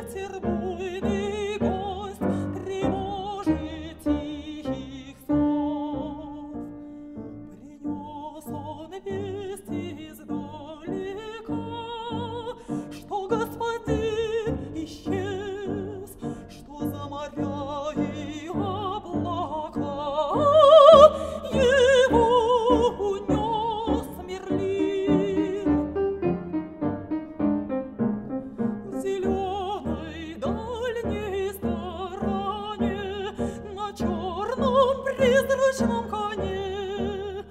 ветер будет. Вьючном коне.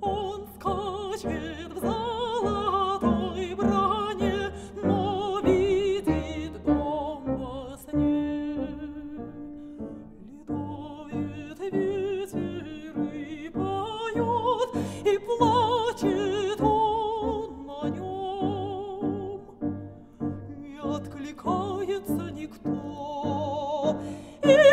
Он скачет в золотой броне, но видит дом во сне. Летает ветер и поет, и плачет он на нем. Не откликается никто, и